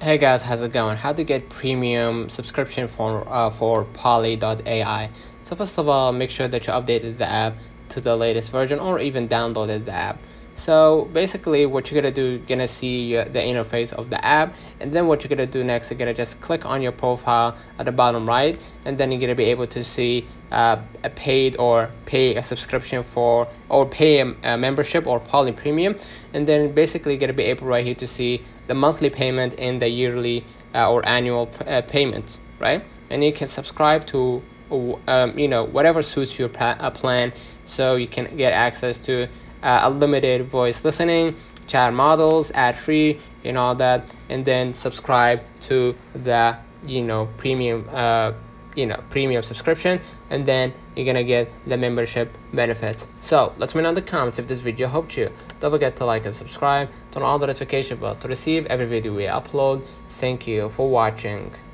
Hey guys, how's it going? How to get premium subscription for uh, for Poly.ai. So first of all, make sure that you updated the app to the latest version or even downloaded the app. So basically what you're gonna do, you're gonna see uh, the interface of the app and then what you're gonna do next, you're gonna just click on your profile at the bottom right and then you're gonna be able to see uh, a paid or pay a subscription for or pay a, a membership or Poly Premium and then basically you're gonna be able right here to see the monthly payment and the yearly uh, or annual uh, payment, right? And you can subscribe to um, you know whatever suits your uh, plan so you can get access to uh, unlimited voice listening, chat models, ad free, and all that, and then subscribe to the you know premium uh, you know premium subscription, and then you're gonna get the membership benefits. So let me know in the comments if this video helped you. Don't forget to like and subscribe, turn on the notification bell to receive every video we upload. Thank you for watching.